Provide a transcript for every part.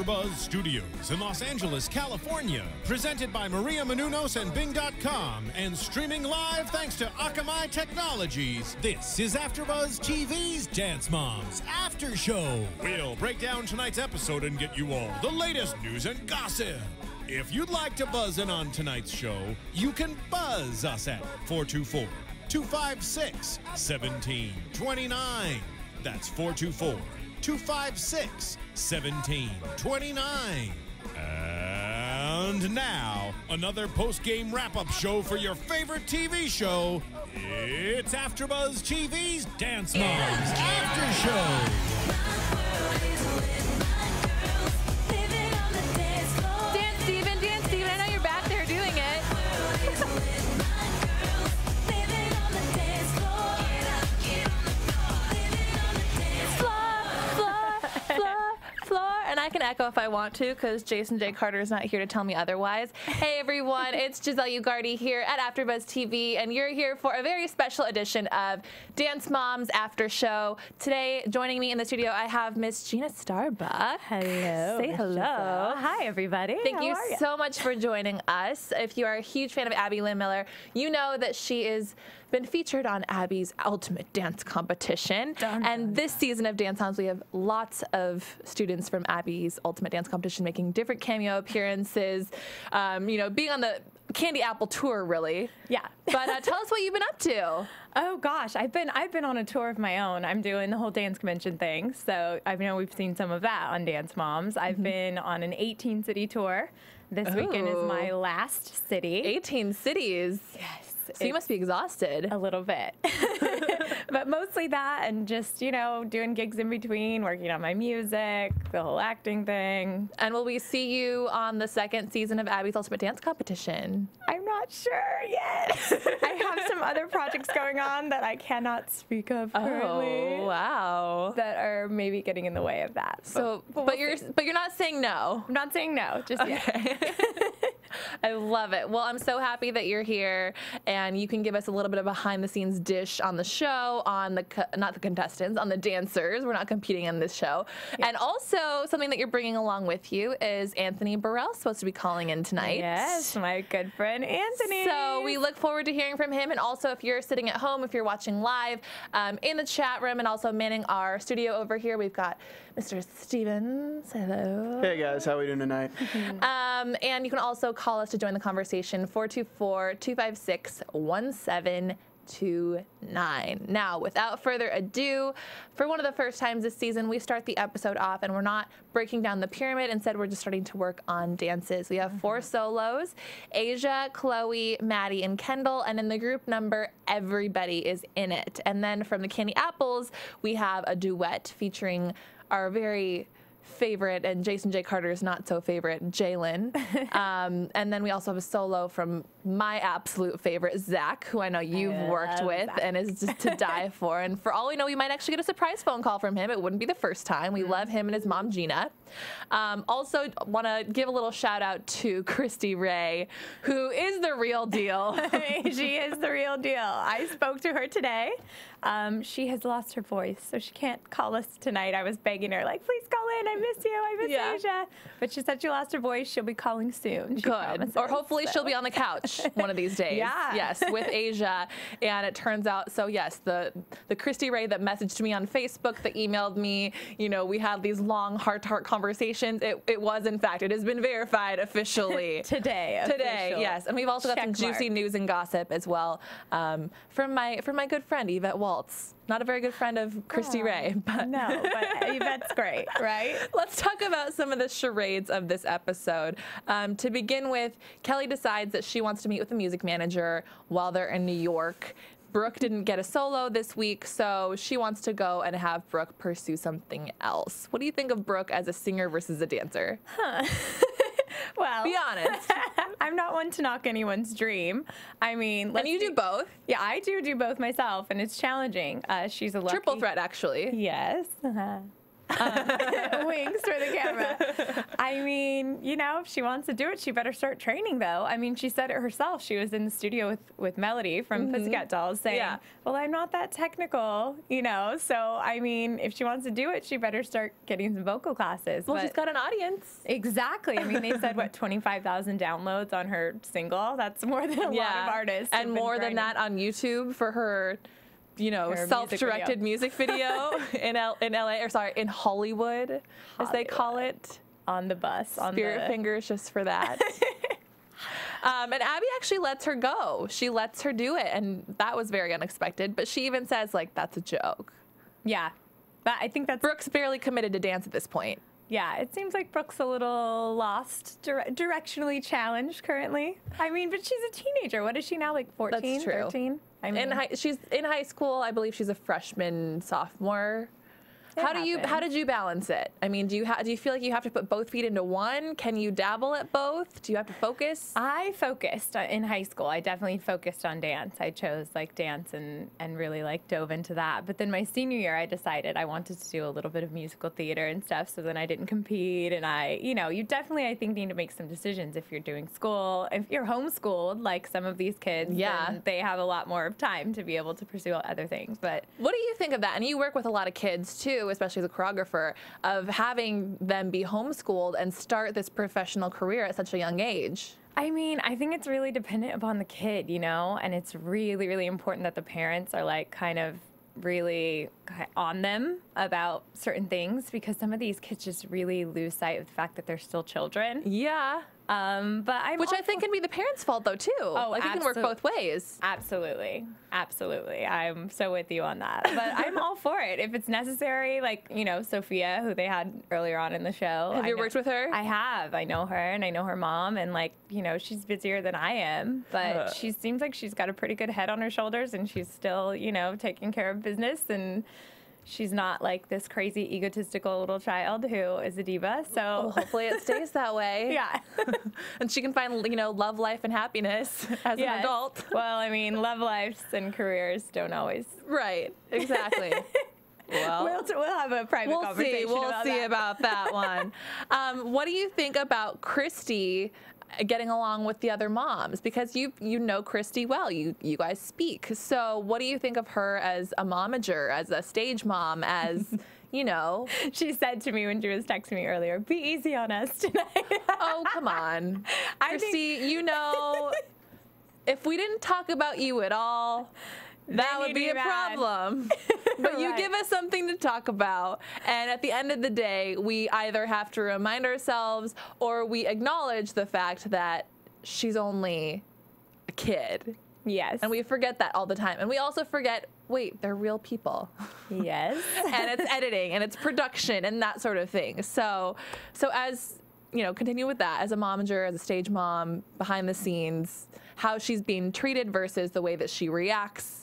AfterBuzz Studios in Los Angeles, California, presented by Maria Menounos and Bing.com, and streaming live thanks to Akamai Technologies. This is AfterBuzz TV's Dance Moms After Show. We'll break down tonight's episode and get you all the latest news and gossip. If you'd like to buzz in on tonight's show, you can buzz us at 424 256 1729. That's 424 256 1729. And now, another post game wrap up show for your favorite TV show. It's AfterBuzz TV's Dance Moms After Show. Can echo if I want to because Jason J. Carter is not here to tell me otherwise. Hey everyone, it's Giselle Ugarte here at AfterBuzz TV, and you're here for a very special edition of Dance Moms After Show. Today, joining me in the studio, I have Miss Gina Starbuck. Hello. Say hello. Giselle. Hi, everybody. Thank How you so much for joining us. If you are a huge fan of Abby Lee Miller, you know that she is been featured on Abby's Ultimate Dance Competition. Dun, and dun, this season of Dance Moms, we have lots of students from Abby's Ultimate Dance Competition making different cameo appearances, um, you know, being on the Candy Apple tour, really. Yeah. But uh, tell us what you've been up to. Oh gosh, I've been I've been on a tour of my own. I'm doing the whole dance convention thing. So I know we've seen some of that on Dance Moms. I've Mm-hmm. been on an 18 city tour. This weekend is my last city. 18 cities. Yes. So you must be exhausted. a little bit. but mostly that and just, you know, doing gigs in between, working on my music, the whole acting thing. And will we see you on the second season of Abby's Ultimate Dance Competition? I'm not sure yet. I have some other projects going on that I cannot speak of oh, currently. Oh, wow. that are maybe getting in the way of that. So, but, we'll you're see. but you're not saying no. I'm not saying no, just yet. I love it. Well, I'm so happy that you're here, and you can give us a little bit of behind the scenes dish on the show, on the co- not the contestants, on the dancers. We're not competing in this show, and also something that you're bringing along with you is Anthony Burrell supposed to be calling in tonight. Yes, my good friend Anthony. So we look forward to hearing from him. And also, if you're sitting at home, if you're watching live um, in the chat room, and also manning our studio over here, we've got Mr. Stevens. Hello. Hey guys, how are we doing tonight? Um, and you can also call us to join the conversation 424 256 1729. Now, without further ado, for one of the first times this season, we start the episode off and we're not breaking down the pyramid. Instead, we're just starting to work on dances. We have four mm-hmm. solos Asia, Chloe, Maddie, and Kendall. And in the group number, everybody is in it. And then from the Candy Apples, we have a duet featuring our very favorite and Jason J. Carter's not so favorite, Jalen. um, and then we also have a solo from my absolute favorite, Zach, who I know you've I worked with Zach. and is just to die for. And for all we know, we might actually get a surprise phone call from him. It wouldn't be the first time. We love him and his mom, Gina. Um, also, want to give a little shout out to Kristie Ray, who is the real deal. she is the real deal. I spoke to her today. Um, she has lost her voice, so she can't call us tonight. I was begging her, like, please call in. I miss you. I miss Yeah. Asia. But she said she lost her voice. She'll be calling soon. Good. promises, Or hopefully she'll be on the couch one of these days. Yeah. Yes, with Asia. And it turns out, so yes, the the Kristie Ray that messaged me on Facebook, that emailed me, you know, we had these long heart to heart conversations. It, it was, in fact, it has been verified officially. Today. Today, official. yes, and we've also got some Check juicy news and gossip as well um, from my from my good friend Yvette Waltz. Not a very good friend of Christy Aw, Ray, but No, but Yvette's great, right? Let's talk about some of the charades of this episode. Um, to begin with, Kelly decides that she wants to meet with a music manager while they're in New York. Brooke didn't get a solo this week, so she wants to go and have Brooke pursue something else. What do you think of Brooke as a singer versus a dancer? Huh. well, Be honest. I'm not one to knock anyone's dream. I mean, and you do both. Yeah, I do do both myself, and it's challenging. Uh, she's a lucky, Triple threat, actually. Yes. Um, winks for the camera. I mean, you know, if she wants to do it, she better start training, though. I mean, she said it herself. She was in the studio with, with Melody from Pussycat Dolls saying, Yeah. Well, I'm not that technical, you know. So, I mean, if she wants to do it, she better start getting some vocal classes. Well, But- she's got an audience. Exactly. I mean, they said what 25,000 downloads on her single. That's more than a lot of artists, and more than that on YouTube for her, you know, Her self-directed music video, in L- in LA or sorry, in Hollywood, as they call it. on the bus. On Spirit the, fingers just for that. um, and Abby actually lets her go. She lets her do it, and that was very unexpected. But she even says like that's a joke. Yeah. That, I think that's Brooke's barely committed to dance at this point. Yeah, it seems like Brooke's a little lost, dire- directionally challenged currently. I mean, but she's a teenager. What is she now, like 14, true. 13? I mean, In high, she's in high school. I believe she's a freshman, sophomore. It how do you how did you balance it? I mean, do you ha- do you feel like you have to put both feet into one? Can you dabble at both? Do you have to focus? I focused uh, in high school. I definitely focused on dance. I chose like dance and and really like dove into that. But then my senior year, I decided I wanted to do a little bit of musical theater and stuff. So then I didn't compete, and I, you know, you definitely I think need to make some decisions if you're doing school. If you're homeschooled, like some of these kids, Yeah. then they have a lot more time to be able to pursue other things. But What do you think of that? And you work with a lot of kids too, especially as a choreographer, of having them be homeschooled and start this professional career at such a young age. I mean, I think it's really dependent upon the kid, you know, and it's really, really important that the parents are like kind of really on them about certain things because some of these kids just really lose sight of the fact that they're still children. Yeah. Um, but I'm Which all I think can be the parents' fault though too. Oh, like it can work both ways. Absolutely. Absolutely. I'm so with you on that. But I'm all for it. If it's necessary, like, you know, Sophia, who they had earlier on in the show. Have I you know- worked with her? I have. I know her and I know her mom. And, like, you know, she's busier than I am. But Uh. she seems like she's got a pretty good head on her shoulders and she's still, you know, taking care of business. And she's not like this crazy egotistical little child who is a diva. So, Well, hopefully it stays that way. yeah. and she can find you know love, life, and happiness as an adult. Well, I mean, love lives and careers don't always Right. Exactly. well. We'll, we'll have a private We'll see. conversation We'll about see that. about that one. Um, what do you think about Christy getting along with the other moms? Because you you know Christy well. You you guys speak. So what do you think of her as a momager, as a stage mom, as you know? She said to me when she was texting me earlier, "Be easy on us tonight." Oh come on, I think- Christy. You know, if we didn't talk about you at all. That would be a problem. but you give us something to talk about. And at the end of the day, we either have to remind ourselves or we acknowledge the fact that she's only a kid. yes. And we forget that all the time. And we also forget wait, they're real people. yes. and it's editing and it's production and that sort of thing. So, so as you know, continue with that as a momager, as a stage mom, behind the scenes, how she's being treated versus the way that she reacts.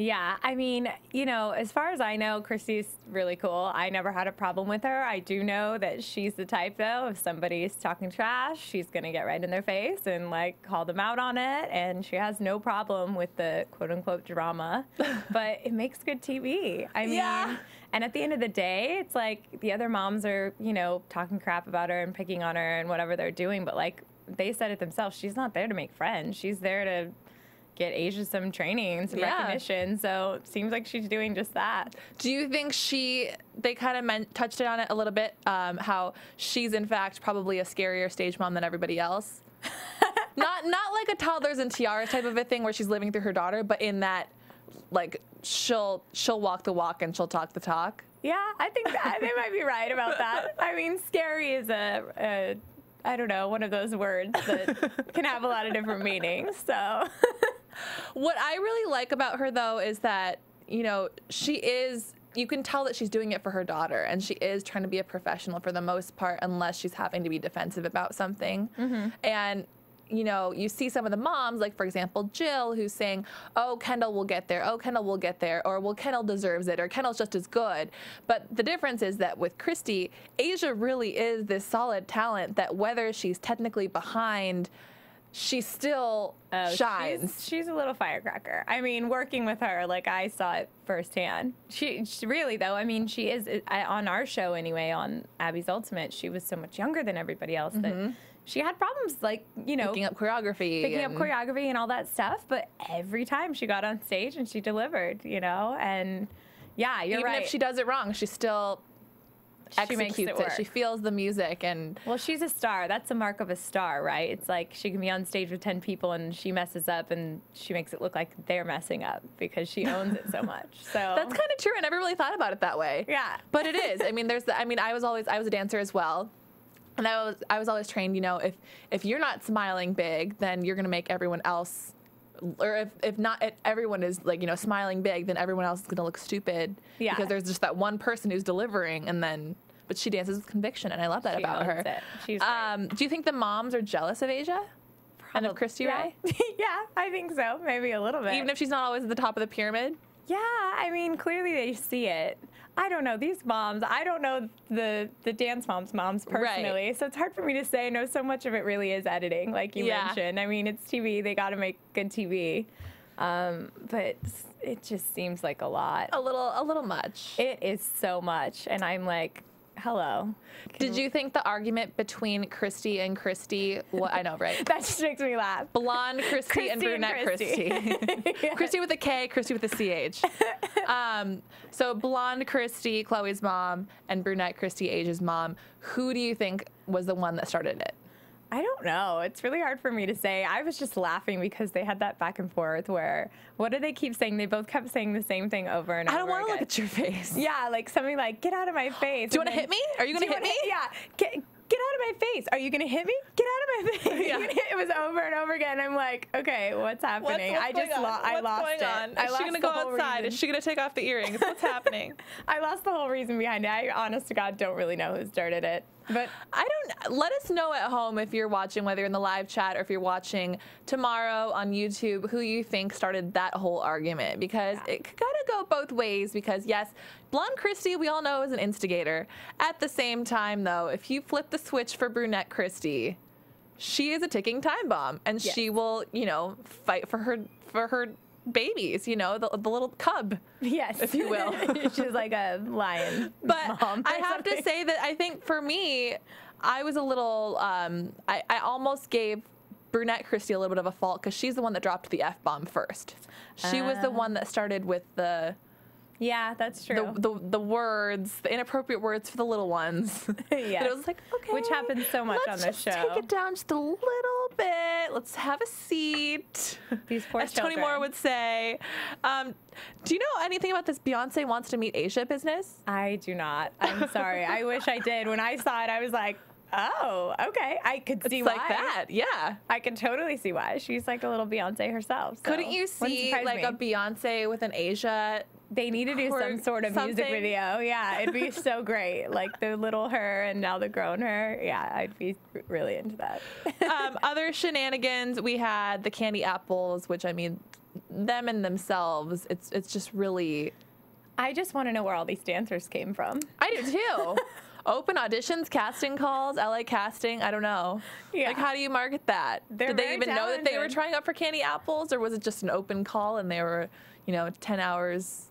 Yeah, I mean, you know, as far as I know, Christy's really cool. I never had a problem with her. I do know that she's the type, though, if somebody's talking trash, she's going to get right in their face and, like, call them out on it. And she has no problem with the quote unquote drama. but it makes good TV. I mean, Yeah. and at the end of the day, it's like the other moms are, you know, talking crap about her and picking on her and whatever they're doing. But, like, they said it themselves. She's not there to make friends. She's there to get Asia some training and some Yeah. recognition. So seems like she's doing just that. Do you think she? They kind of meant, touched on it a little bit. Um, how she's in fact probably a scarier stage mom than everybody else. not not like a toddlers and tiaras type of a thing where she's living through her daughter, but in that like she'll she'll walk the walk and she'll talk the talk. Yeah, I think that, they might be right about that. I mean, scary is a, a I don't know, one of those words that can have a lot of different meanings. So, What I really like about her though is that, you know, she is you can tell that she's doing it for her daughter and she is trying to be a professional for the most part unless she's having to be defensive about something. Mm-hmm. And you know, you see some of the moms, like for example, Jill, who's saying, "Oh, Kendall will get there. Oh, Kendall will get there," or "Well, Kendall deserves it," or "Kendall's just as good." But the difference is that with Christy, Asia really is this solid talent that whether she's technically behind, she still Oh, shines. She's, she's a little firecracker. I mean, working with her, like I saw it firsthand. She, she really though. I mean, she is I, on our show anyway. On Abby's Ultimate, she was so much younger than everybody else that she had problems, like you know, Mm-hmm. picking up choreography. picking up choreography and all that stuff. But every time she got on stage and she delivered, you know, and yeah, you're Even right. if she does it wrong, she still executes it it. work. She feels the music and Well, she's a star. That's a mark of a star, right? It's like she can be on stage with 10 people and she messes up and she makes it look like they're messing up because she owns it so much. So That's kind of true. I never really thought about it that way. Yeah. But it is. I mean, there's. The, I mean, I was always. I was a dancer as well, and I was. I was always trained. You know, if if you're not smiling big, then you're gonna make everyone else. Or if, if not if everyone is like you know smiling big, then everyone else is gonna look stupid. Yeah. Because there's just that one person who's delivering, and then but she dances with conviction, and I love that She about her. it. She's um, do you think the moms are jealous of Asia and of Christy yeah. Ray, yeah, I think so. Maybe a little bit. even if she's not always at the top of the pyramid? yeah, I mean, clearly they see it. I don't know these moms. I don't know the the dance moms moms personally, so it's hard for me to say. I know so much of it really is editing, like you Yeah. mentioned. I mean, it's TV. They got to make good TV, um, but it just seems like a lot. A little, a little much. It is so much, and I'm like, hello. Did you think the argument between Christy and Christy? What I know, right? That just makes me laugh. Blonde Christy, and Christy and brunette Christy. Christy. Christy with a K, Christy with a CH. Um, so blonde Christy, Chloe's mom, and brunette Christy, Asia's mom. Who do you think was the one that started it? I don't know. It's really hard for me to say. I was just laughing because they had that back and forth where what do they keep saying? They both kept saying the same thing over and I over. I don't want to look at your face. Yeah, like something like "Get out of my face." Do you want to hit me? Are you going to hit me? Yeah. Get, get out of my face. Are you gonna hit me? Get out of my face. Yeah. it was over and over again. I'm like, okay, what's happening? I just lo- I lost it. I Is lost she gonna go outside? reason. Is she gonna take off the earrings? What's happening? I lost the whole reason behind it. I, honest to God, don't really know who started it. But I don't. Let us know at home if you're watching, whether you're in the live chat or if you're watching tomorrow on YouTube, who you think started that whole argument because it could kind go both ways. Because yes, blonde Christy, we all know is an instigator. At the same time, though, if you flip the switch for brunette Christy, she is a ticking time bomb, and Yes. she will, you know, fight for her for her babies. You know, the, the little cub. yes, If you will. she's like a lion. But I have to say that I think for me, I was a little. Um, I, I almost gave brunette Christy a little bit of a fault because she's the one that dropped the f bomb first. She was the one that started with the Yeah, that's true. the, the the words, the inappropriate words for the little ones. But it was like okay, Which happens so much on this show. Take it down just a little bit. Let's have a seat. These poor as Tony. Moore would say. Um, do you know anything about this Beyonce wants to meet Asia business? I do not. I'm sorry. I wish I did. When I saw it, I was like, oh, okay. I could see It's why. like that, yeah. I can totally see why. She's like a little Beyonce herself. so Couldn't you see like me. a Beyonce with an Asia? They need to do some sort of music video. Yeah, it'd be so great. Like the little her and now the grown her. Yeah, I'd be really into that. Um, other shenanigans we had the candy apples, which I mean, them and themselves, it's it's just really. I just want to know where all these dancers came from. I do too. Open auditions, casting calls, LA casting. I don't know. Yeah. Like, how do you market that? They're Did they even know that they were trying out for candy apples, or was it just an open call and they were, you know, ten hours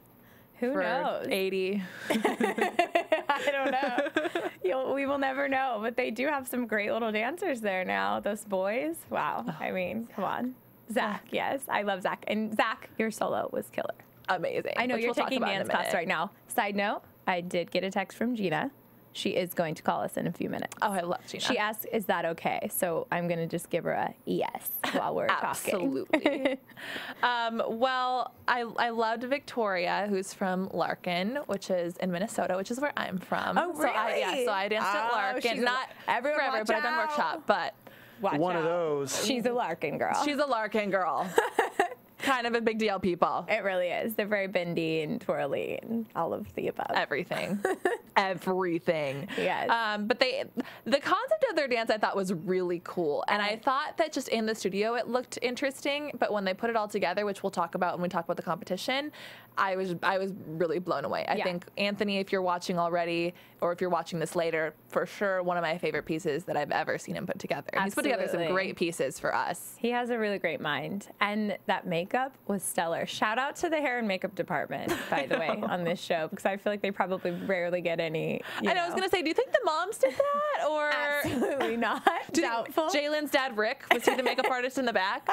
Who knows? eighty? I don't know. You'll, we will never know. But they do have some great little dancers there now. Those boys. Wow. Oh. I mean, come on. Zach, yes. I love Zach. And Zach, your solo was killer. Amazing. I know you're we'll taking dance class right now. Side note, I did get a text from Gina. She is going to call us in a few minutes. Oh, I love Gina. She asked, "Is that okay?" So I'm gonna just give her a yes while we're talking. Absolutely. um, well, I, I loved Victoria, who's from Larkin, which is in Minnesota, which is where I'm from. Oh, So I, yeah, so I danced at Oh, Larkin, she's a- not everyone forever, watch but I've done out. workshop. But Watch One of those. She's a Larkin girl. she's a Larkin girl. kind of a big deal, people. It really is. They're very bendy and twirly and all of the above. Everything. Everything. Yes. Um, but they, the concept of their dance I thought was really cool. And I thought that just in the studio it looked interesting. But when they put it all together, which we'll talk about when we talk about the competition, I was I was really blown away. I Yeah. think Anthony, if you're watching already, or if you're watching this later, for sure one of my favorite pieces that I've ever seen him put together. And He's put together some great pieces for us. He has a really great mind. And that makeup was stellar. Shout out to the hair and makeup department, by the way, on this show, because I feel like they probably rarely get any. you And I was gonna say, do you think the moms did that, or Absolutely not. Doubtful. Jalen's dad, Rick, was he the makeup artist in the back?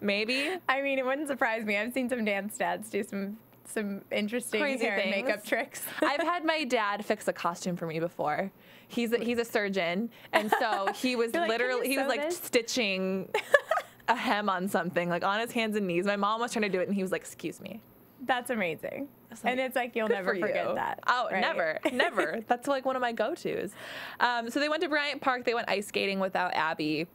Maybe. I mean, it wouldn't surprise me. I've seen some dance dads do some some interesting Crazy hair and makeup tricks. I've had my dad fix a costume for me before. He's a, he's a surgeon, and so he was like, literally he was like this?" stitching a hem on something, like on his hands and knees. My mom was trying to do it, and he was like, "Excuse me." That's amazing. like, and it's like you'll never for forget you. that. Oh, right? never, never. That's like one of my go-tos. Um, so they went to Bryant Park. They went ice skating without Abby.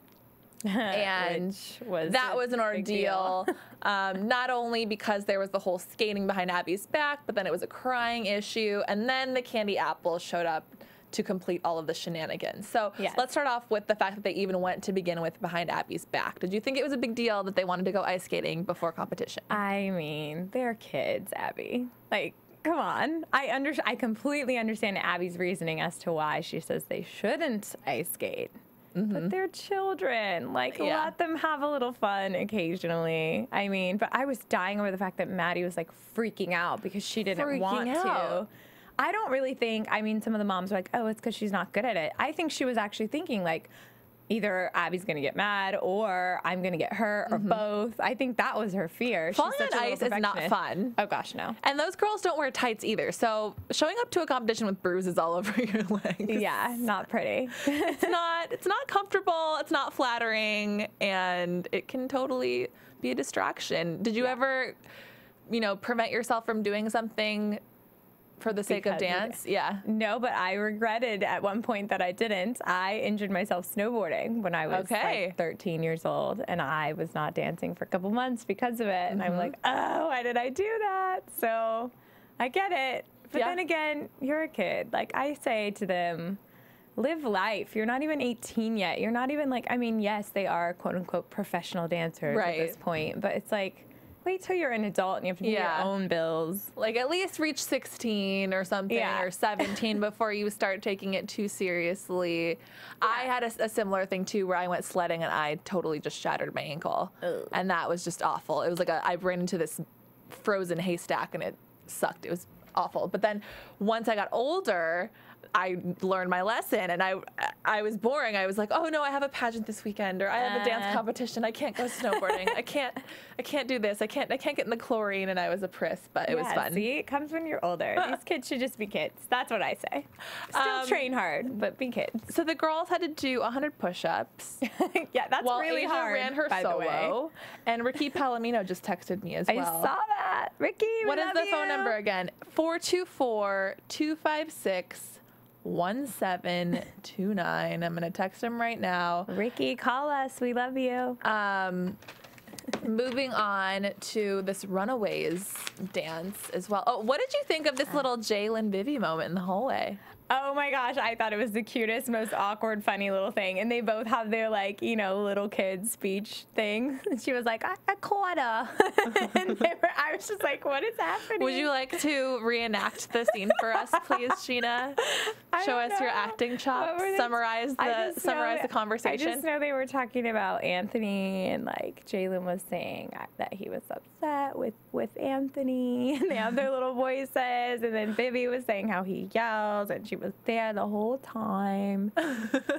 And was that was an ordeal. um, not only because there was the whole skating behind Abby's back, but then it was a crying issue, and then the candy apples showed up to complete all of the shenanigans. So Yes. let's start off with the fact that they even went to begin with behind Abby's back. Did you think it was a big deal that they wanted to go ice skating before competition? I mean, they're kids, Abby. Like, come on. I under I completely understand Abby's reasoning as to why she says they shouldn't ice skate. But they're children. Like, Mm-hmm. Yeah. let them have a little fun occasionally. I mean, but I was dying over the fact that Maddie was like freaking out because she didn't Freaking want out. to. I don't really think, I mean, some of the moms are like, oh, it's because she's not good at it. I think she was actually thinking, like, either Abby's going to get mad or I'm going to get hurt or mm-hmm. both. I think that was her fear. She's Falling such on a ice is not fun. Oh, gosh, no. And those girls don't wear tights either. So showing up to a competition with bruises all over your legs. Yeah, not pretty. it's not it's not comfortable it's not flattering and it can totally be a distraction did you ever you know prevent yourself from doing something for the sake of Because of dance yeah no, but I regretted at one point that I didn't. I injured myself snowboarding when I was Okay. like 13 years old, and I was not dancing for a couple months because of it. And I'm mm-hmm. like, oh, why did I do that? So I get it. But Yeah. then again, you're a kid. Like I say to them, live life. You're not even 18 yet. You're not even like, I mean, yes, they are quote unquote professional dancers Right. at this point, but it's like, wait till you're an adult and you have to pay Yeah. your own bills. like at least reach 16 or something Yeah. or 17 before you start taking it too seriously i had a, a similar thing too where i went sledding and i totally just shattered my ankle Ugh. and that was just awful it was like a, i ran into this frozen haystack and it sucked it was awful but then once i got older I learned my lesson and I I was boring. I was like, "Oh no, I have a pageant this weekend or I have a dance Uh. competition. I can't go snowboarding. I can't I can't do this. I can't I can't get in the chlorine." And I was a priss, but it was Yeah, fun. See, it comes when you're older. These kids should just be kids. That's what I say. Still Um, train hard, but be kids. So the girls had to do 100 push-ups yeah, that's while really Asia hard. ran her by the way. solo. And Ricky Palomino just texted me as I well. I saw that, Ricky. What is the phone number again? 424-256 1729. I'm going to text him right now. Ricky, call us. We love you. Um, moving on to this Runaways dance as well. Oh, what did you think of this little Jalen Vivi moment in the hallway? Oh my gosh, I thought it was the cutest, most awkward, funny little thing. And they both have their like, you know, little kid speech thing. And she was like, a, a quarter. and they were, I was just like, what is happening? Would you like to reenact the scene for us, please, Sheena? Show us your acting chops. Summarize the summarize the conversation. I just know they were talking about Anthony and like Jalen was saying uh, that he was upset with with Anthony and they have their little voices and then Vivi was saying how he yells and she was there the whole time.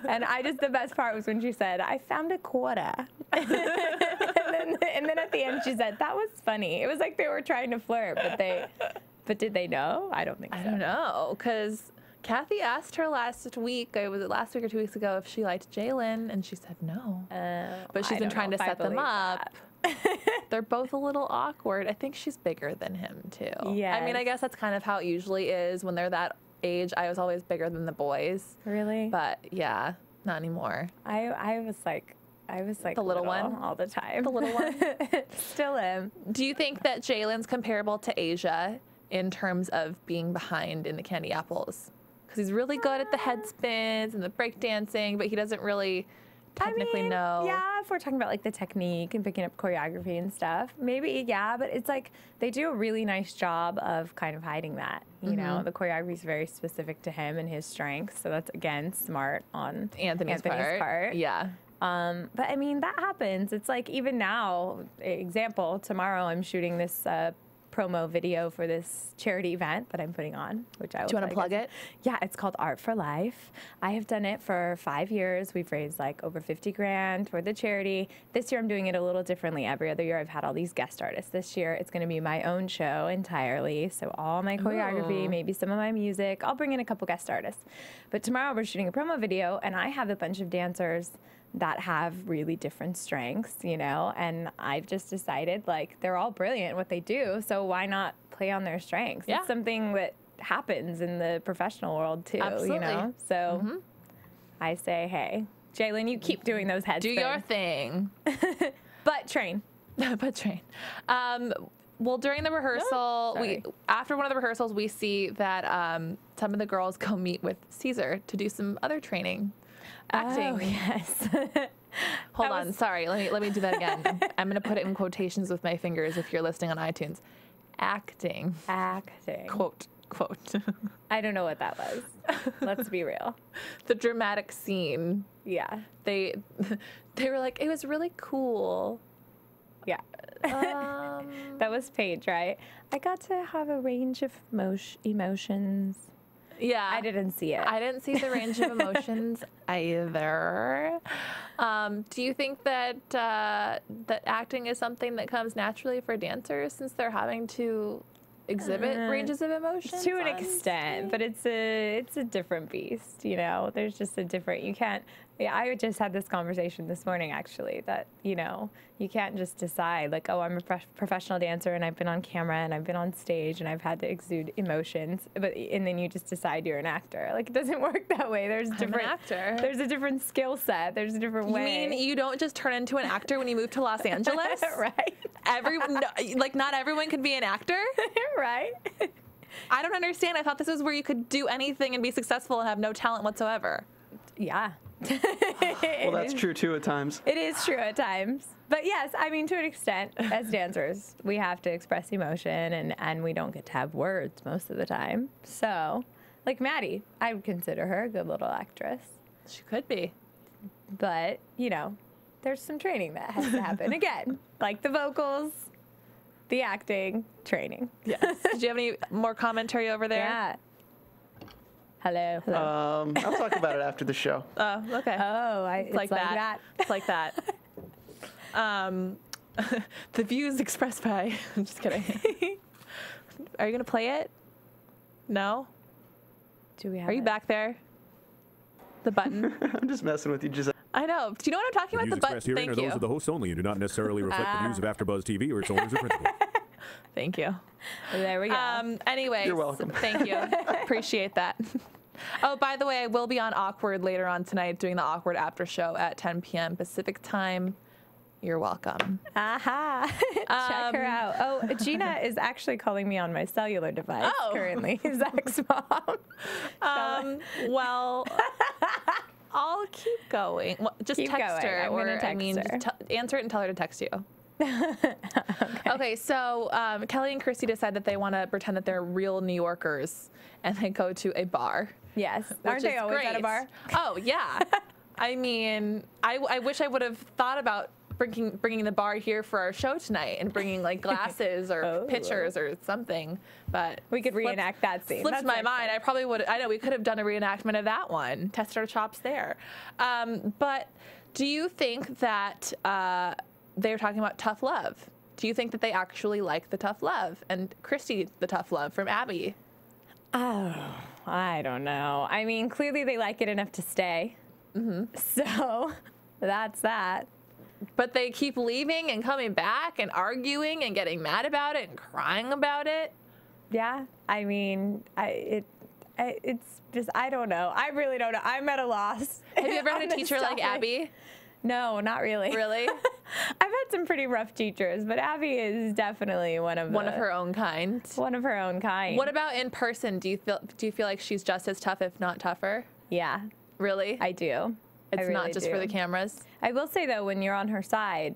and I just the best part was when she said, I found a quarter. and, then, and then at the end she said, That was funny. It was like they were trying to flirt, but they but did they know? I don't think so. I don't know, because Cathy asked her last week, uh, was it last week or two weeks ago, if she liked Jalen, and she said no. Uh, But she's I been trying to set them up. They're both a little awkward. I think she's bigger than him too. Yeah. I mean, I guess that's kind of how it usually is when they're that age. I was always bigger than the boys, Really? but yeah, not anymore. I I was like I was like The little one? all the time. The little one. Still am. Do you think that Jalen's comparable to Asia in terms of being behind in the candy apples? Because he's really good at the head uh, spins and the break dancing, but he doesn't really technically I mean, know. Yeah, if we're talking about like the technique and picking up choreography and stuff, maybe yeah. But it's like they do a really nice job of kind of hiding that. You Mm-hmm. know, the choreography is very specific to him and his strengths, so that's again smart on Anthony's, part. Yeah. Um, but I mean, that happens. It's like even now, example, tomorrow I'm shooting this uh, promo video for this charity event that I'm putting on, which I will Do you want to plug it? Yeah, it's called Art for Life. I have done it for five years. We've raised like over 50 grand for the charity. This year I'm doing it a little differently. Every other year I've had all these guest artists. This year it's going to be my own show entirely. So all my choreography, Ooh. maybe some of my music. I'll bring in a couple guest artists. But tomorrow we're shooting a promo video and I have a bunch of dancers that have really different strengths, you know, and I've just decided like they're all brilliant what they do, so why not play on their strengths? Yeah. It's something that happens in the professional world too, Absolutely. you know. So I say, hey, Jalen, you keep doing those head Do spins, your thing. but train. but train. Um, well, during the rehearsal, we after one of the rehearsals, we see that um, some of the girls go meet with Caesar to do some other training, acting. Oh yes. Hold on, sorry. Let me let me do that again. I'm gonna put it in quotations with my fingers if you're listening on iTunes. Acting. Acting. Quote quote. I don't know what that was. Let's be real. the dramatic scene. Yeah. They they were like, it was really cool. Yeah. Um, That was Paige, right? I got to have a range of motion, emotions. Yeah. I didn't see it. I didn't see the range of emotions either. Um, do you think that uh, that acting is something that comes naturally for dancers since they're having to exhibit Uh, ranges of emotions to an extent, but it's a it's a different beast. You know, there's just a different. You can't. Yeah, I just had this conversation this morning actually. That you know, you can't just decide like, oh, I'm a prof- professional dancer and I've been on camera and I've been on stage and I've had to exude emotions, but and then you just decide you're an actor. Like it doesn't work that way. There's an different actor. There's a different skill set. There's a different You way. mean you don't just turn into an actor when you move to Los Angeles? right? Everyone, no, like not everyone can be an actor. right? I don't understand. I thought this was where you could do anything and be successful and have no talent whatsoever. Yeah. Well, that's true too at times. It is true at times. But yes, I mean, to an extent, as dancers, we have to express emotion and, and we don't get to have words most of the time. So, like Maddie, I would consider her a good little actress. She could be. But, you know, there's some training that has to happen. Again, like the vocals, the acting, training. Yes. Did you have any more commentary over there? Yeah. Hello. Hello. Um, I'll talk about it after the show. Oh, okay. oh, I, it's like, that. It's like that. um, the views expressed by. I'm just kidding. Are you gonna play it? No. Do we have Are you it? back there? The button. I'm just messing with you, Giselle. I know. Do you know what I'm talking The about? views The button. expressed herein Thank are those you. of the hosts only and do not necessarily reflect the views of AfterBuzz TV or its owners or principals. Thank you. There we go. Um, anyways, You're welcome. Thank you. Appreciate that. Oh, by the way, I will be on Awkward later on tonight doing the Awkward after show at 10 p.m. Pacific time. You're welcome. Aha. Check her Um, out. Oh, Gina is actually calling me on my cellular device Oh. currently. Zach's mom. Um, well, I'll keep going. Well, just Keep text going. her, I'm or gonna I mean, her. just t- answer it and tell her to text you. okay. so um, Kelly and Christy decide that they want to pretend that they're real New Yorkers, and they go to a bar. Yes. Aren't they always at a bar? Oh yeah. I mean, I, I wish I would have thought about bringing bringing the bar here for our show tonight and bringing like glasses or Oh. pitchers or something. But We could slipped- reenact that scene. Slipped That's my mind. I probably would. I know we could have done a reenactment of that one. Test our chops there. Um, but do you think that uh, they're talking about tough love? Do you think that they actually like the tough love and Christy the tough love from Abby? Oh, I don't know. I mean, clearly they like it enough to stay. Mm-hmm. So that's that. But they keep leaving and coming back and arguing and getting mad about it and crying about it. Yeah. I mean, I it. I, it's just I don't know. I really don't know. I'm at a loss. Have you ever had a teacher like. Abby? No, not really. Really? I've had some pretty rough teachers, but Abby is definitely one of One of her own kind. one of her own kind. What about in person? Do you feel do you feel like she's just as tough, if not tougher? Yeah, Really? I do. I it's not really just for the cameras. I will say though, when you're on her side,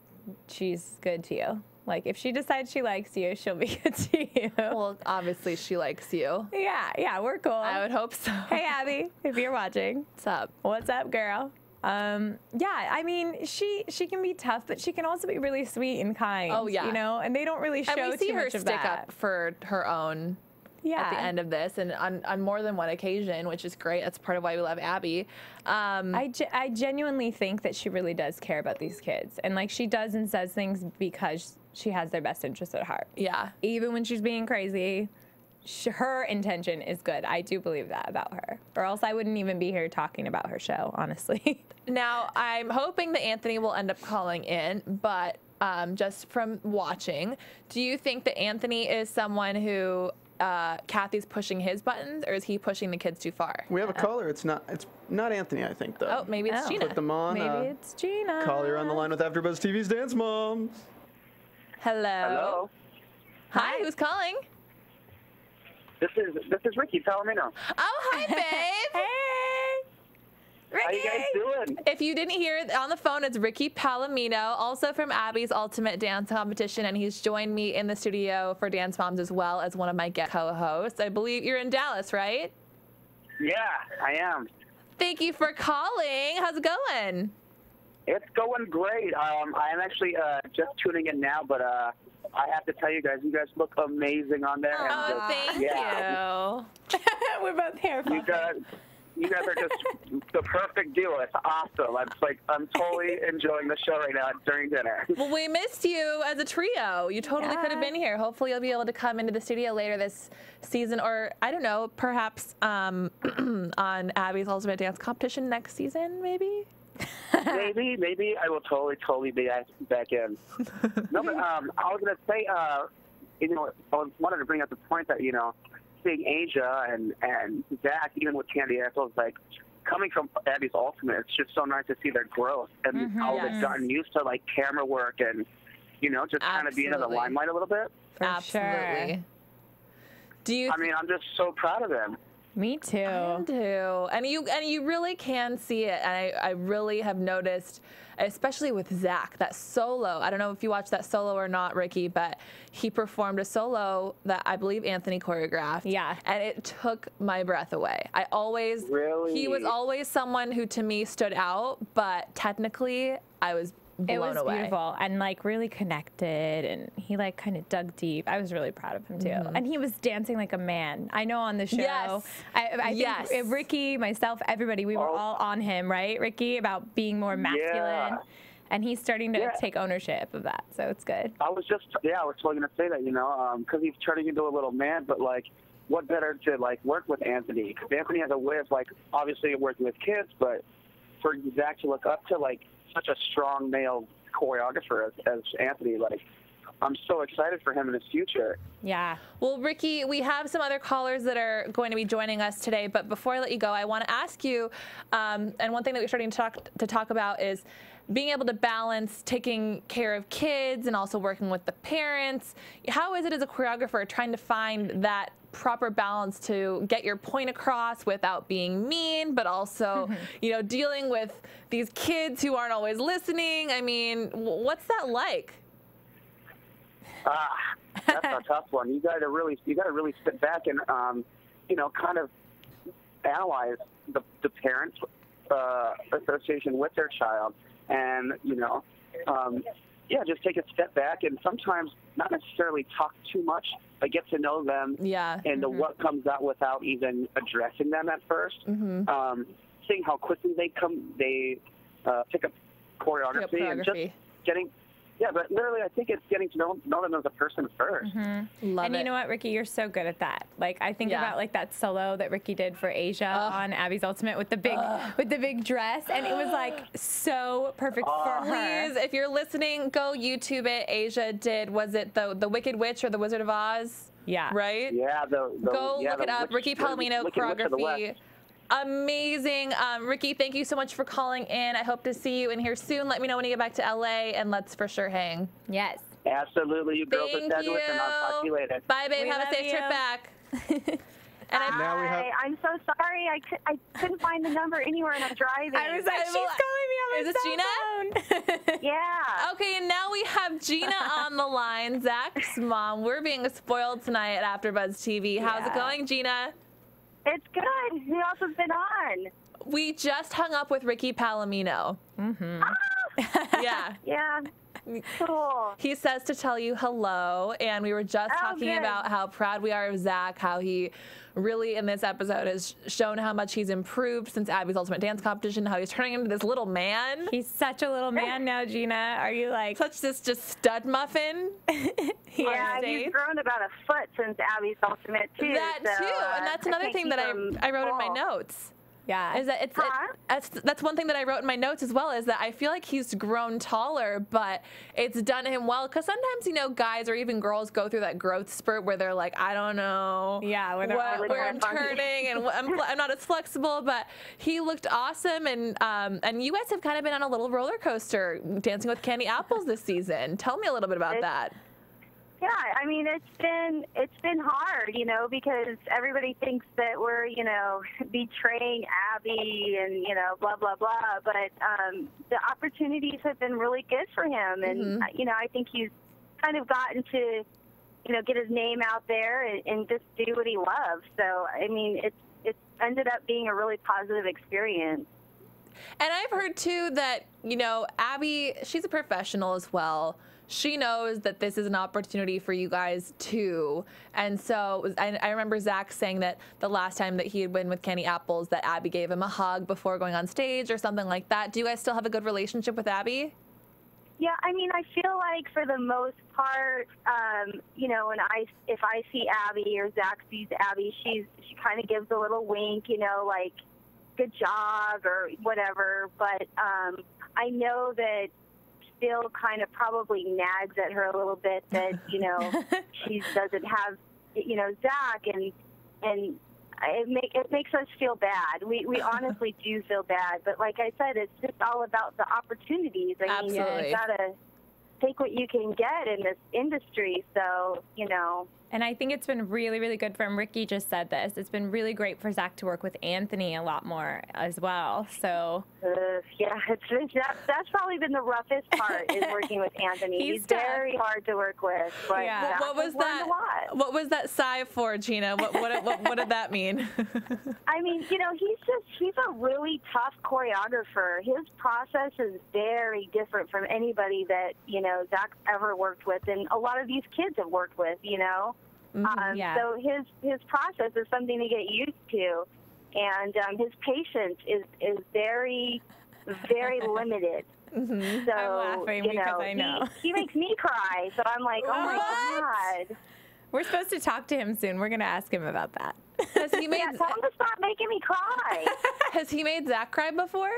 she's good to you. Like if she decides she likes you, she'll be good to you. Well, obviously she likes you. yeah, yeah, we're cool. I would hope so. hey Abby, if you're watching, What's up? what's up, girl? Um, yeah, I mean, she she can be tough, but she can also be really sweet and kind. Oh, yeah. you know, and they don't really show And we see her stick that. up for her own yeah. at the end of this and on, on more than one occasion, which is great. That's part of why we love Abby. Um, I, ge- I genuinely think that she really does care about these kids. And like she does and says things because she has their best interests at heart. yeah. Even when she's being crazy, her intention is good. I do believe that about her. Or else I wouldn't even be here talking about her show, honestly. Now, I'm hoping that Anthony will end up calling in, but um, just from watching, do you think that Anthony is someone who uh, Cathy's pushing his buttons, or is he pushing the kids too far? We have a caller. It's not. It's not Anthony. I think though. Oh, maybe it's Oh. Gina. Put them on. Maybe uh, it's Gina. caller on the line with AfterBuzz TV's Dance Moms. Hello. Hello. Hi, who's calling? This is this is Ricky Palomino. Oh, hi, babe. Hey! How you guys doing? If you didn't hear it on the phone, it's Ricky Palomino, also from Abby's Ultimate Dance Competition, and he's joined me in the studio for Dance Moms as well as one of my guest co-hosts. I believe you're in Dallas, right? Yeah, I am. Thank you for calling. How's it going? It's going great. Um, I am actually uh, just tuning in now, but uh, I have to tell you guys, you guys look amazing on there. Oh, just- thank yeah, you. We're both here. You guys, you guys are just the perfect duo. It's awesome. I'm like, I'm totally enjoying the show right now during dinner. Well, we missed you as a trio. You totally could have been here. Hopefully, you'll be able to come into the studio later this season, or I don't know, perhaps um, on Abby's Ultimate Dance Competition next season, maybe. maybe, maybe I will totally, totally be back- back in. No, but um, I was gonna say, uh, you know, I wanted to bring up the point that you know, seeing Asia and and Zach, even with Candy Apples, like coming from Abby's Ultimate, it's just so nice to see their growth and how Yes. they've gotten used to like camera work and you know, just kind of being in the limelight a little bit. For Absolutely. sure. Do you I mean, I'm just so proud of them. Me too. do? And you and you really can see it. And I, I really have noticed, especially with Zach, that solo. I don't know if you watched that solo or not, Ricky, but he performed a solo that I believe Anthony choreographed. Yeah. And it took my breath away. I always Really? he was always someone who to me stood out, but technically I was blown It was away. beautiful and like really connected, and he like kind of dug deep. I was really proud of him too, mm-hmm. and he was dancing like a man. I know on the show, Yes. I, I Yes. think Ricky, myself, everybody, we were Oh. all on him, right, Ricky, about being more masculine, Yeah. and he's starting to Yeah. take ownership of that. So it's good. I was just, yeah, I was totally gonna say that, you know, um, because he's turning into a little man, but like, what better to like work with Anthony? Because Anthony has a way of like, obviously working with kids, but for Zach to look up to like such a strong male choreographer as, as Anthony, like, I'm so excited for him in his future. Yeah. Well, Ricky, we have some other callers that are going to be joining us today. But before I let you go, I want to ask you, um, and one thing that we're starting to talk to talk about is being able to balance taking care of kids and also working with the parents. How is it as a choreographer trying to find that proper balance to get your point across without being mean, but also, you know, dealing with these kids who aren't always listening? I mean, what's that like? Ah, that's a tough one. You got to really, you got to really sit back and, um, you know, kind of analyze the the parents' uh, association with their child, and you know, um, yeah, just take a step back and sometimes not necessarily talk too much, but get to know them Yeah. and what comes out without even addressing them at 1st Um, seeing how quickly they come, they uh, pick up choreography, up and just getting. Yeah, but literally, I think it's getting to know, know them as a person 1st mm-hmm. Love and it. you know what, Ricky, you're so good at that. Like I think Yeah. about like that solo that Ricky did for Asia on Abby's Ultimate with the big with the big dress, and it was like so perfect for her. Please, if you're listening, go YouTube it. Asia did. Was it the the Wicked Witch or the Wizard of Oz? Yeah. Right. Yeah, the, the Go yeah, look the it up. Witch- Ricky Palomino Wicked the choreography. West. Amazing. Um, Ricky, thank you so much for calling in. I hope to see you in here soon. Let me know when you get back to LA and let's for sure hang. Yes. Absolutely, you girls Thank are dead you. with, and I'll talk to you later. Bye, babe. We Have a love safe trip back. and I, Now we have- Hi, I'm so sorry. I, cou- I couldn't find the number anywhere and I'm driving. I was like, she's calling me on my Is this cell phone. yeah. Okay, and now we have Gina on the line, Zach's mom. We're being spoiled tonight at AfterBuzz TV. How's it going, Gina? It's good. Who else has been on? We just hung up with Ricky Palomino. Mm-hmm. yeah. Yeah. Cool. He says to tell you hello, and we were just Oh, talking good. about how proud we are of Zach, how he really in this episode has shown how much he's improved since Abby's Ultimate Dance Competition, how he's turning into this little man. He's such a little man now, Gina. Are you like? Such this just stud muffin. Yeah, he's grown about a foot since Abby's Ultimate too. that so, too, uh, and that's I another thing that I, I wrote in my notes. Yeah. Is that it's it- Huh? that's that's one thing that I wrote in my notes as well is that I feel like he's grown taller, but it's done him well because sometimes you know guys or even girls go through that growth spurt where they're like I don't know Yeah, where they're what, all where I'm turning and I'm, I'm not as flexible, but he looked awesome and um, and you guys have kind of been on a little roller coaster dancing with candy apples this season. Tell me a little bit about It's- that. Yeah, I mean it's been it's been hard, you know, because everybody thinks that we're, you know, betraying Abby and you know, blah blah blah. But um, the opportunities have been really good for him, and uh, you know, I think he's kind of gotten to, you know, get his name out there and, and just do what he loves. So I mean, it's it's ended up being a really positive experience. And I've heard too that, you know, Abby, she's a professional as well. She knows that this is an opportunity for you guys too. And so I, I remember Zach saying that the last time that he had been with Candy Apples, that Abby gave him a hug before going on stage or something like that. Do you guys still have a good relationship with Abby? Yeah, I mean, I feel like for the most part, um, you know, when I if I see Abby or Zach sees Abby, she's she kind of gives a little wink, you know, like good job or whatever. But um, I know that still kind of probably nags at her a little bit that you know she doesn't have you know Zach and and it make it makes us feel bad. We we honestly do feel bad, but like I said, it's just all about the opportunities. I mean, Absolutely. you gotta take what you can get in this industry. So you know, And I think it's been really, really good for him. Ricky just said this. It's been really great for Zach to work with Anthony a lot more as well. So uh, yeah, it's, it's that, that's probably been the roughest part is working with Anthony. He's He's, very hard to work with. But Yeah. Zach what was that? What was that sigh for, Gina? What what what, what did that mean? I mean, you know, he's just he's a really tough choreographer. His process is very different from anybody that, you know, Zach's ever worked with and a lot of these kids have worked with, you know. Um, yeah. So his his process is something to get used to, and um, his patience is is very very limited. So I'm laughing you because know, I know. He, he makes me cry. So I'm like, oh my What? god. we're supposed to talk to him soon. We're going to ask him about that. has he made Yeah, tell him to stop making me cry. has he made Zach cry before?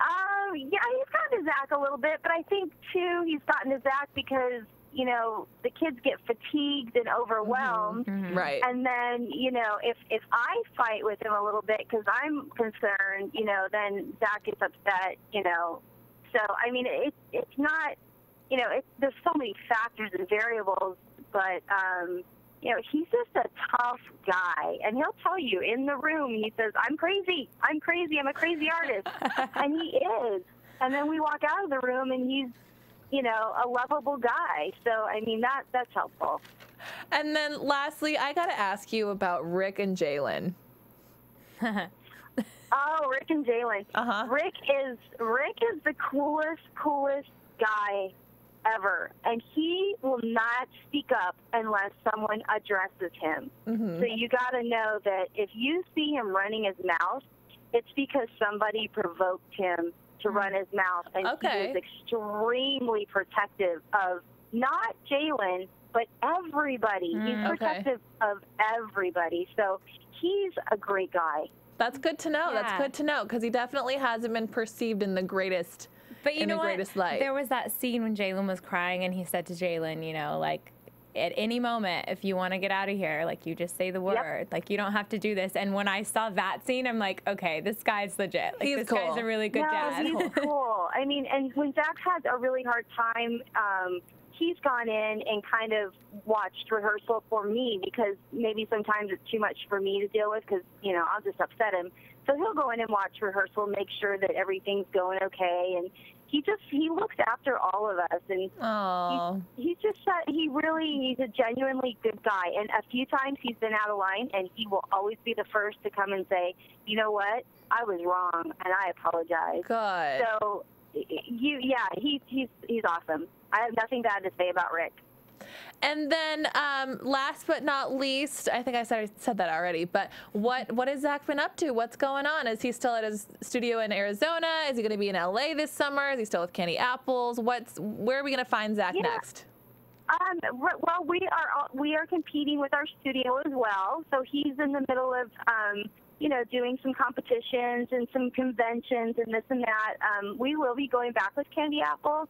Um, yeah, he's gotten to Zach a little bit, but I think too he's gotten to Zach because you know the kids get fatigued and overwhelmed, Right. and then you know if if I fight with him a little bit because I'm concerned, you know, then Zach gets upset, you know. So I mean, it's it's not, you know, it, there's so many factors and variables, but um, you know, he's just a tough guy, and he'll tell you in the room. He says, "I'm crazy. I'm crazy. I'm a crazy artist," and he is. And then we walk out of the room, and he's, you know, a lovable guy. So I mean, that that's helpful. And then lastly, I got to ask you about Rick and Jalen. Oh, Rick and Jalen. Uh-huh. Rick is Rick is the coolest, coolest guy ever, and he will not speak up unless someone addresses him. Mm-hmm. So you got to know that if you see him running his mouth, it's because somebody provoked him to run his mouth, and Okay. he is extremely protective of not Jalen, but everybody. He's mm, okay. protective of everybody. So he's a great guy. That's good to know. That's good to know because he definitely hasn't been perceived in the greatest. But you in know the what? greatest light. There was that scene when Jalen was crying, and he said to Jalen, you know, like, at any moment, if you want to get out of here, like you just say the word. Like you don't have to do this. And when I saw that scene, I'm like, okay, this guy's legit. Like He's this guy's a really good no, dad. he's cool. I mean, and when Zach has a really hard time, um, he's gone in and kind of watched rehearsal for me because maybe sometimes it's too much for me to deal with because you know I'll just upset him. So he'll go in and watch rehearsal, make sure that everything's going okay, and he just he looks after all of us and. Oh, He's just he really he's a genuinely good guy. And a few times he's been out of line and he will always be the first to come and say you know what? I was wrong and I apologize. Good. so you yeah he's he's he's awesome. I have nothing bad to say about Rick And then, um, last but not least, I think I said said that already. But what what has Zach been up to? What's going on? Is he still at his studio in Arizona? Is he going to be in LA this summer? Is he still with Candy Apples? What's where are we going to find Zach Yeah. next? Um, well, we are all- we are competing with our studio as well. So he's in the middle of um, you know doing some competitions and some conventions and this and that. Um, we will be going back with Candy Apple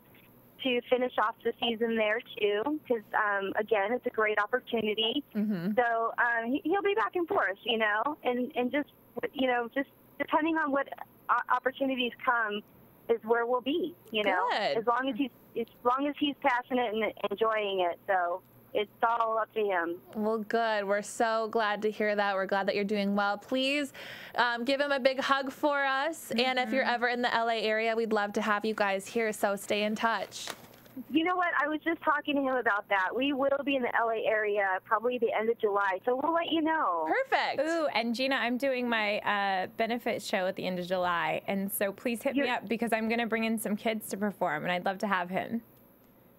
to finish off the season there too, because um, again, it's a great opportunity. So um, he, he'll be back and forth, you know, and and just you know just depending on what opportunities come is where we'll be, you know, Good. as long as he's as long as he's passionate and enjoying it. So it's all up to him. Well, good. We're so glad to hear that. We're glad that you're doing well. Please um, give him a big hug for us. And if you're ever in the LA area, we'd love to have you guys here. So stay in touch. You know what? I was just talking to him about that. We will be in the LA area probably the end of July, so we'll let you know. Perfect. Ooh, and Gina, I'm doing my uh, benefit show at the end of July, and so please hit me You're- up because I'm going to bring in some kids to perform, and I'd love to have him.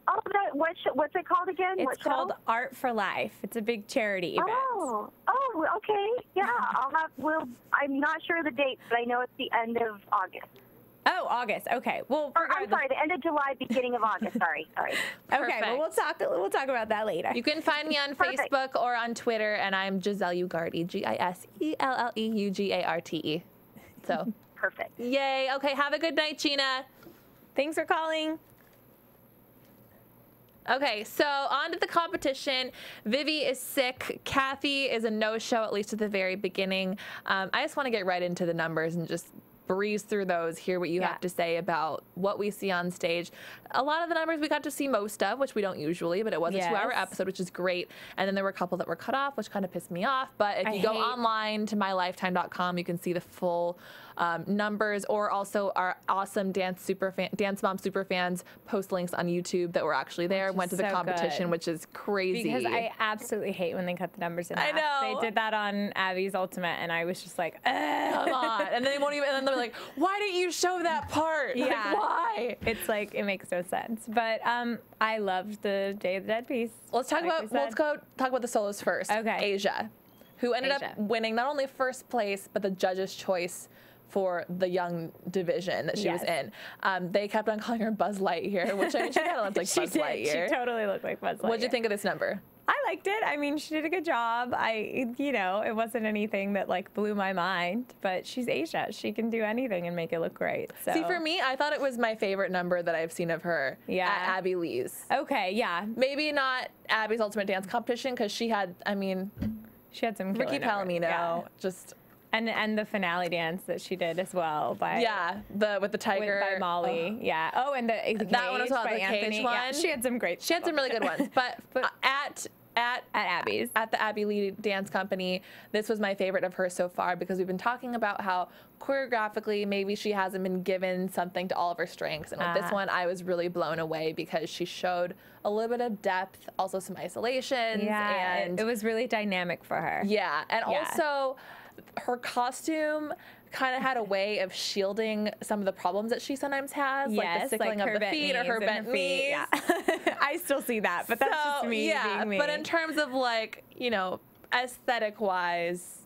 Oh, that what? What's it called again? It's what show? called Art for Life. It's a big charity event. Oh, oh, okay. Yeah, I'll have. We'll. I'm not sure of the date, but I know it's the end of August. Oh, August. Okay. Well, Or, I'm sorry, the end of July, beginning of August. Sorry, sorry. Okay, well, we'll talk. We'll talk about that later. You can find me on Perfect. Facebook or on Twitter, and I'm Giselle Ugarte, G I S E L L E U G A R T E. So, Perfect. yay. Okay, have a good night, Gina. Thanks for calling. Okay, so on to the competition. Vivi is sick. Cathy is a no show, at least at the very beginning. Um, I just want to get right into the numbers and just breeze through those, hear what you Yeah. have to say about what we see on stage. A lot of the numbers we got to see most of, which we don't usually, but it was a two hour episode, which is great. And then there were a couple that were cut off, which kind of pissed me off. But if I you go online to mylifetime.com, you can see the full um, numbers or also our awesome dance super fan, dance mom super fans post links on YouTube that were actually there, went to the so competition, good. which is crazy. Because I absolutely hate when they cut the numbers in I know. They did that on Abby's Ultimate, and I was just like, Ugh. Come on. And then they won't even, and then they're like, why didn't you show that part? Like, Yeah. why? It's like it makes no sense. But um, I loved the Day of the Dead piece. Let's talk like about let's go talk about the solos first. Okay. Asia, who ended Asia. up winning not only first place but the judges' choice for the young division that she was in. Um, they kept on calling her Buzz Lightyear, which I mean she kind of looked like Buzz did. Lightyear. She totally looked like Buzz Lightyear. What'd you think of this number? I liked it. I mean, she did a good job. I, you know, it wasn't anything that like blew my mind, but she's Asia. She can do anything and make it look great. So See, for me, I thought it was my favorite number that I've seen of her Yeah. at Abby Lee's. Okay, yeah, Maybe not Abby's Ultimate Dance Competition because she had, I mean, she had some Ricky. Palomino, Yeah. just and and the finale dance that she did as well by yeah, the with the with, tiger by Molly. Yeah. Oh, and the, the That one as Cage well, the Cage Anthony. Yeah, one. she had some great. She had some really good ones, but, But- uh, at at at Abby's. at the Abby Lee Dance Company, this was my favorite of hers so far because we've been talking about how choreographically maybe she hasn't been given something to all of her strengths, and with this Ah. one I was really blown away because she showed a little bit of depth, also some isolations, Yeah, it- and it was really dynamic for her. yeah, and Yeah. also her costume kind of had a way of shielding some of the problems that she sometimes has, like the Yes, sickling her of the feet or her bent feet, knees. Yeah. I still see that, but that's just me yeah, being me. but in terms of like, you know, aesthetic wise,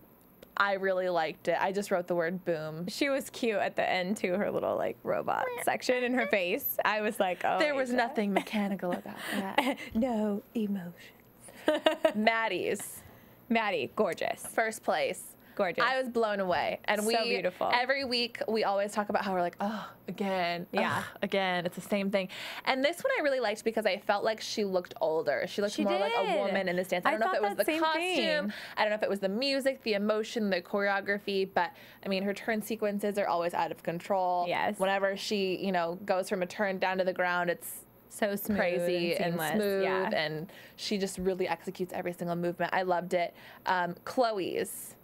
I really liked it. I just wrote the word boom. she was cute at the end too. Her little like robot section in her face. I was like, oh, There was nothing mechanical about that. no emotion. Maddie's Maddie, gorgeous, first place. Gorgeous. I was blown away. And So we beautiful. every week we always talk about how we're like, oh, again, Yeah. ugh, again, it's the same thing. And this one I really liked because I felt like she looked older. She looked She more like a woman in this dance. I I don't know if it was the costume, thing. I don't know if it was the music, the emotion, the choreography, but I mean, her turn sequences are always out of control. Yes. Whenever she, you know, goes from a turn down to the ground, it's so smooth crazy and, and, smooth, Yeah. and she just really executes every single movement. I loved it. Um, Chloe's.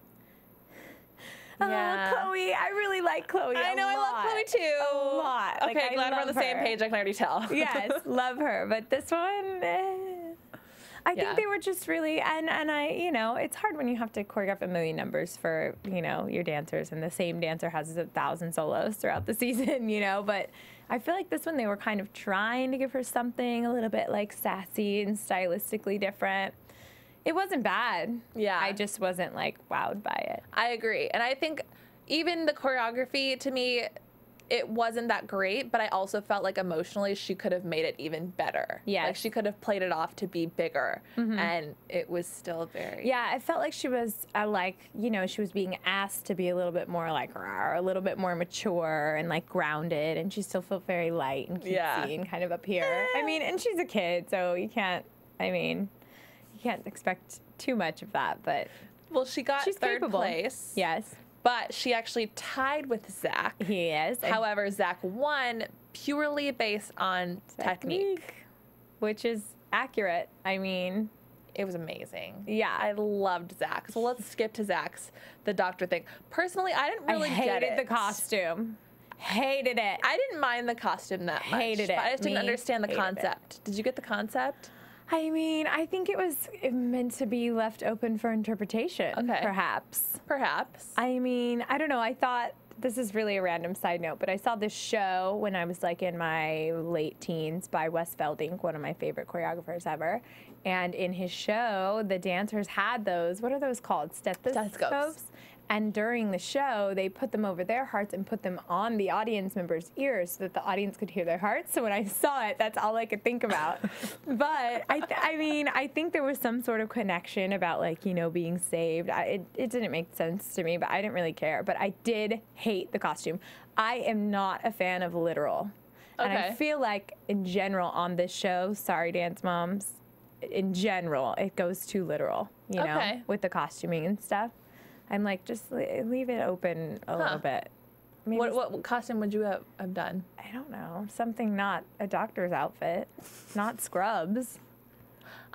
Oh, Chloe, I really like Chloe. I know, I love. Chloe too. A lot. Okay, I glad we're on the love same page. I can already tell. yes, love her. But this one, eh. I Yeah. think they were just really, and and I, you know, it's hard when you have to choreograph a million numbers for you know your dancers, and the same dancer has a thousand solos throughout the season, you know. But I feel like this one they were kind of trying to give her something a little bit like sassy and stylistically different. It wasn't bad. Yeah. I just wasn't like wowed by it. I agree. And I think even the choreography to me, it wasn't that great, but I also felt like emotionally she could have made it even better. Yeah. Like she could have played it off to be bigger. And it was still very. Yeah, I felt like she was uh, like, you know, she was being asked to be a little bit more like, rawr, a little bit more mature and like grounded, and she still felt very light and cutesy Yeah. and kind of up here. I mean, and she's a kid, so you can't. I mean, can't expect too much of that, but Well, she got she's third capable. place. Yes, But she actually tied with Zach. he is. However, Zach won purely based on technique. which is accurate. I mean, It was amazing. Yeah. I loved Zach. So let's skip to Zach's the doctor thing. Personally, I didn't really I hated get it. the costume. Hated it. I didn't mind the costume that much. Hated but I it. just didn't Me, understand the hated it. concept. Did you get the concept? I mean, I think it was meant to be left open for interpretation, Okay. perhaps. Perhaps. I mean, I don't know. I thought this is really a random side note, but I saw this show when I was like in my late teens by Wes Veldink, one of my favorite choreographers ever. And in his show, the dancers had those, what are those called? Stethoscopes. Stethoscopes. And during the show, they put them over their hearts and put them on the audience members' ears so that the audience could hear their hearts. So when I saw it, that's all I could think about. but I, th- I mean, I think there was some sort of connection about like you know being saved. I, it, it didn't make sense to me, but I didn't really care. But I did hate the costume. I am not a fan of literal, and I feel like in general on this show, sorry, dance moms, in general, it goes too literal. You know, Okay. with the costuming and stuff. I'm like, just leave it open a Huh. little bit. Maybe What, what costume would you have, have done? I don't know, something not a doctor's outfit, not scrubs.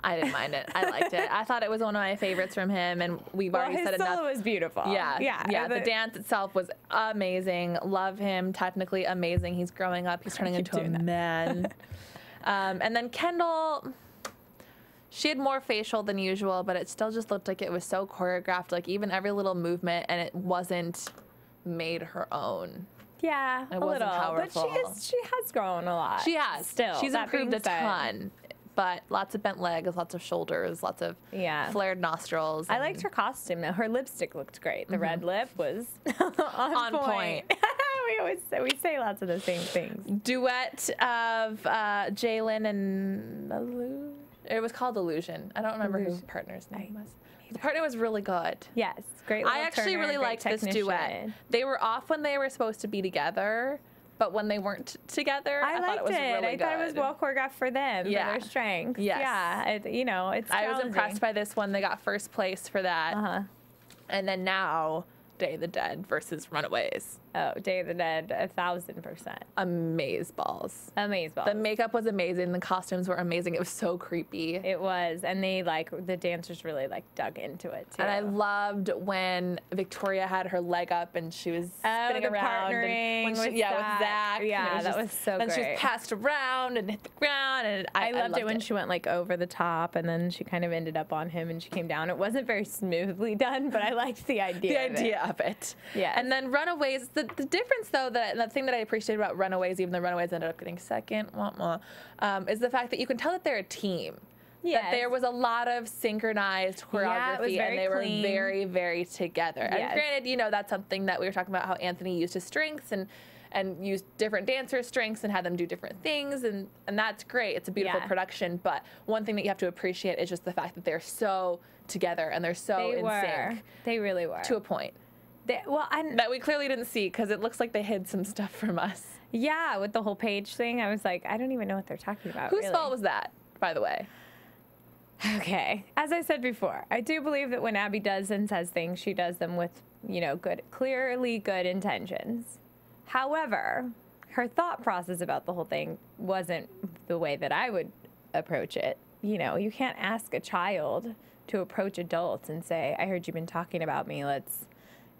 I didn't mind it. I liked it. I thought it was one of my favorites from him, and we've Well, already his said solo enough. was beautiful. Yeah, yeah, yeah. The but- dance itself was amazing. Love him. Technically amazing. He's growing up. He's turning into a that. man. um, and then Kendall, she had more facial than usual, but it still just looked like it was so choreographed. Like even every little movement, and it wasn't made her own. Yeah, It a wasn't little, powerful. but she is. She has grown a lot. She has still. She's improved a said. ton. But lots of bent legs, lots of shoulders, lots of Yeah. flared nostrils. I liked her costume though. Her lipstick looked great. The red lip was on, Mm-hmm. On point. we always say, we say lots of the same things. duet of uh, Jalen and Illusion. It was called Illusion. I don't remember who Illusion. partner's name was. The partner was really good. Yes, great. I actually turner, really liked this duet. They were off when they were supposed to be together, but when they weren't together, I, I, thought liked it was really I thought it was well choreographed for them, Yeah. for their strengths. Yes. Yeah, it, you know, it's. I was impressed by this one. They got first place for that. Uh huh. And then now, Day of the Dead versus Runaways. Oh, Day of the Dead, a thousand percent. Amaze balls. Amazing. The makeup was amazing. The costumes were amazing. It was so creepy. It was, and they like the dancers really like dug into it too. And I loved when Victoria had her leg up and she was Oh, spinning around. and partnering she- with yeah, Zach. with Zach. Yeah, it that just- was so Then she was passed around and hit the ground. And I, I loved, it when she went like over the top, and then she kind of ended up on him, and she came down. It wasn't very smoothly done, but I liked the idea. the of it. idea of it. Yes. And then Runaways, the, the difference though, that the thing that I appreciate about Runaways, even though Runaways ended up getting second, wah, wah, um, is the fact that you can tell that they're a team. That there was a lot of synchronized choreography Yeah, it was very and they clean. were very, very together. And granted, you know, that's something that we were talking about how Anthony used his strengths and and use different dancers' strengths and have them do different things, and and that's great. It's a beautiful Yeah. production, but one thing that you have to appreciate is just the fact that they're so together and they're so they in were. sync They really were. to a point They- well, and that we clearly didn't see because it looks like they hid some stuff from us. yeah, with the whole Paige thing, I was like, I don't even know what they're talking about. Whose really. fault was that, by the way? Okay. As I said before, I do believe that when Abby does and says things, she does them with, you know, good, clearly good intentions. However, her thought process about the whole thing wasn't the way that I would approach it. You know, you can't ask a child to approach adults and say, I heard you've been talking about me. Let's,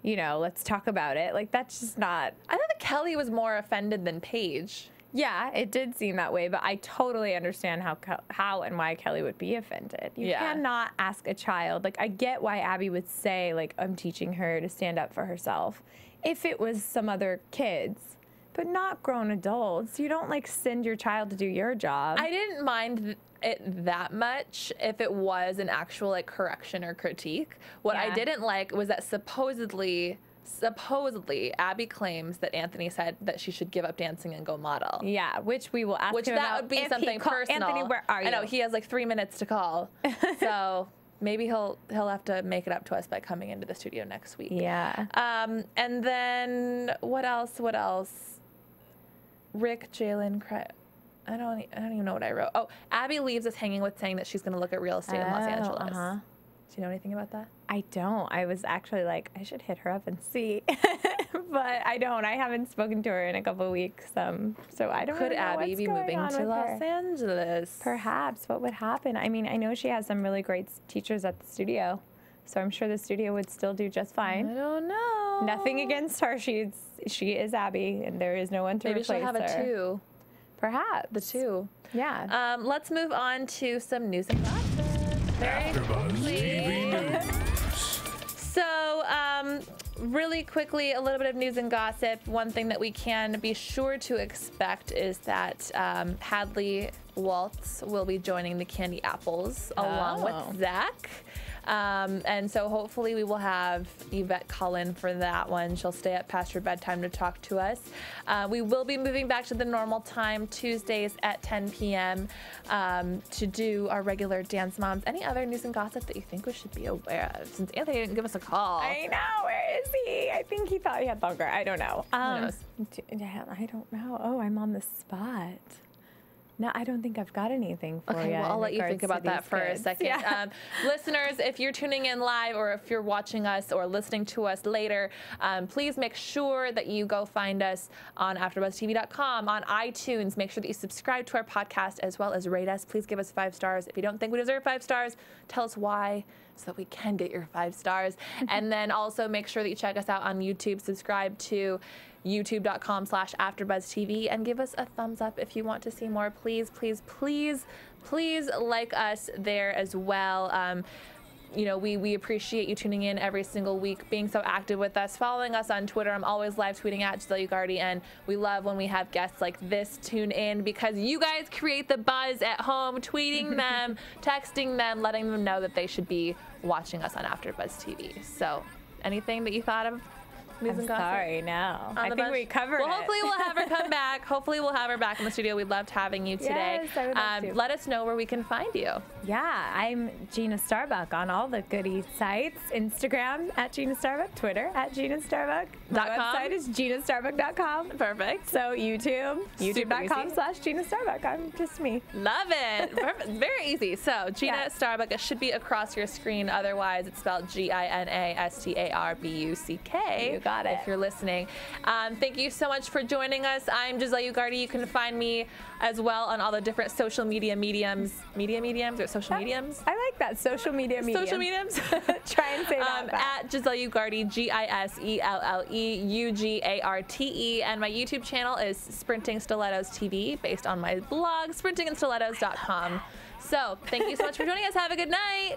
you know, let's talk about it. Like, that's just not. I thought that Kelly was more offended than Paige. Yeah, it did seem that way, but I totally understand how how and why Kelly would be offended. You Yeah. cannot ask a child like I get why Abby would say like I'm teaching her to stand up for herself if it was some other kids, but not grown adults. You don't like send your child to do your job. I didn't mind it that much if it was an actual like correction or critique. What I didn't like was that supposedly supposedly Abby claims that Anthony said that she should give up dancing and go model. yeah, which we will ask Which that would be something personal. Anthony, where are you? I know he has like three minutes to call, so maybe he'll he'll have to make it up to us by coming into the studio next week. yeah. Um, and then what else? What else? Rick, Jalen, Cra- I don't. I don't even know what I wrote. Oh, Abby leaves us hanging with saying that she's going to look at real estate in Los Oh, Angeles. uh-huh. Do you know anything about that? I don't. I was actually like, I should hit her up and see, but I don't. I haven't spoken to her in a couple of weeks, um, so I don't. Could really Abby be moving to Los her. Angeles? Perhaps. What would happen? I mean, I know she has some really great teachers at the studio, so I'm sure the studio would still do just fine. I don't know. Nothing against her. She's she is Abby, and there is no one to Maybe replace she'll have a two. Perhaps The two. Yeah. Um, let's move on to some news and gossip. Very AfterBuzz So, um, really quickly, a little bit of news and gossip. One thing that we can be sure to expect is that um, Hadley Waltz will be joining the Candy Apples along Oh. with Zach. Um, and so hopefully we will have Yvette Cullen for that one. She'll stay up past her bedtime to talk to us. Uh, we will be moving back to the normal time, Tuesdays at 10 p.m. Um, to do our regular Dance Moms. Any other news and gossip that you think we should be aware of? Since Anthony didn't give us a call. I know. Where is he? I think he thought he had longer. I don't know. Um, knows? I don't know. Oh, I'm on the spot. No, I don't think I've got anything for Okay, you. well, I'll let you think about that these for a second. Yeah. Um, listeners, if you're tuning in live or if you're watching us or listening to us later, um, please make sure that you go find us on AfterBuzzTV.com, on iTunes. Make sure that you subscribe to our podcast as well as rate us. Please give us five stars. If you don't think we deserve five stars, tell us why so that we can get your five stars. and then also make sure that you check us out on YouTube. Subscribe to youtube.com slash afterbuzztv and give us a thumbs up if you want to see more please please please please like us there as well um, you know, we, we appreciate you tuning in every single week, being so active with us, following us on Twitter. I'm always live tweeting at Giselle Ugarte, and we love when we have guests like this tune in because you guys create the buzz at home, tweeting them, texting them, letting them know that they should be watching us on AfterBuzz TV. So, anything that you thought of? News I'm and gossip? sorry. No, I think bunch? we covered Well, it. hopefully we'll have her come back. Hopefully we'll have her back in the studio. We loved having you today. Yes, I would love um, to. let us know where we can find you. Yeah, I'm Gina Starbuck on all the goody sites. Instagram at Gina Starbuck, Twitter at Gina Starbuck. My com. website is ginastarbuck.com. Perfect. So YouTube, YouTube.com/slash Gina Starbuck. I'm just me. Love it. Perfect. Very easy. So Gina Yeah. Starbuck. It should be across your screen. Otherwise, it's spelled G-I-N-A-S-T-A-R-B-U-C-K. You got it. If you're listening. Um, thank you so much for joining us. I'm Giselle Ugarte. You can find me as well on all the different social media mediums. Media mediums or social mediums? I like that. Social media mediums. Social mediums. Try and say that um, at Giselle Ugarte, G I S E L L E U G A R T E. And my YouTube channel is Sprinting Stilettos TV, based on my blog, sprintingandstilettos.com. So thank you so much for joining us. Have a good night.